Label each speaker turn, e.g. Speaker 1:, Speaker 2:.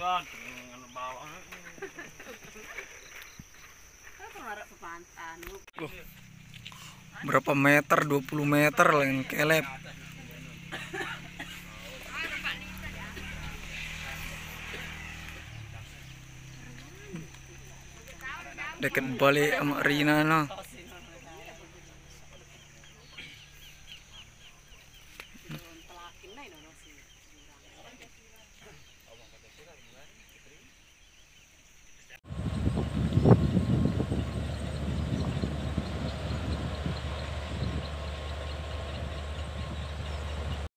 Speaker 1: Dengan bawa. Loh, berapa meter? 20 meter lain kelep. Deket balik sama Rina nah. aquí.